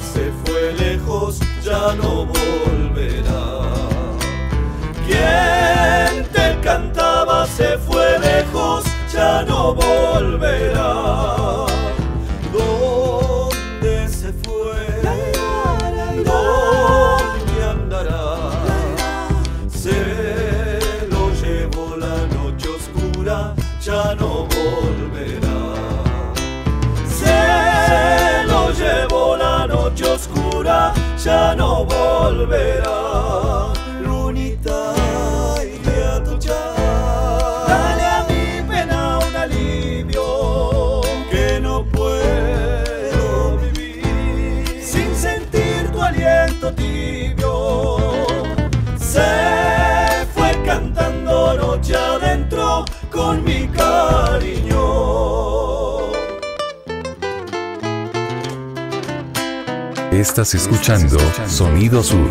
se fue lejos, ya no volverá. Quien te cantaba se fue lejos, ya no volverá. ¿Dónde se fue? ¿Dónde andará? Se lo llevó la noche oscura, ya no volverá. Oscura, ya no volverá. Lunita y ya. Dale a mi pena un alivio que no puedo vivir sin sentir tu aliento tibio. Se fue cantando noche adentro con mi cariño. Estás escuchando Sonido Sur.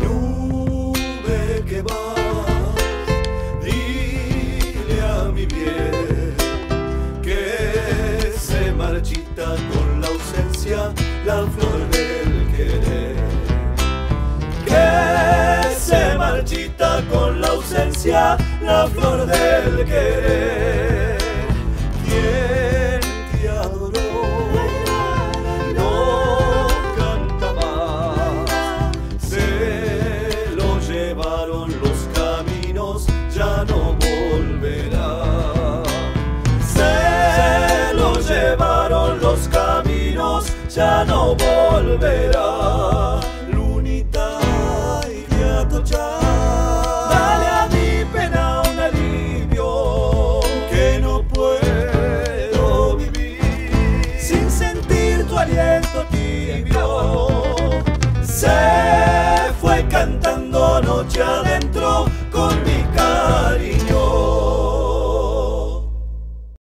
Nube que ausencia la flor del querer. ¿Quién te adoró? No canta más. Se lo llevaron los caminos, ya no volverá. Se lo llevaron los caminos, ya no volverá. Lunita y Atocha, aliento tibio. Se fue cantando noche adentro.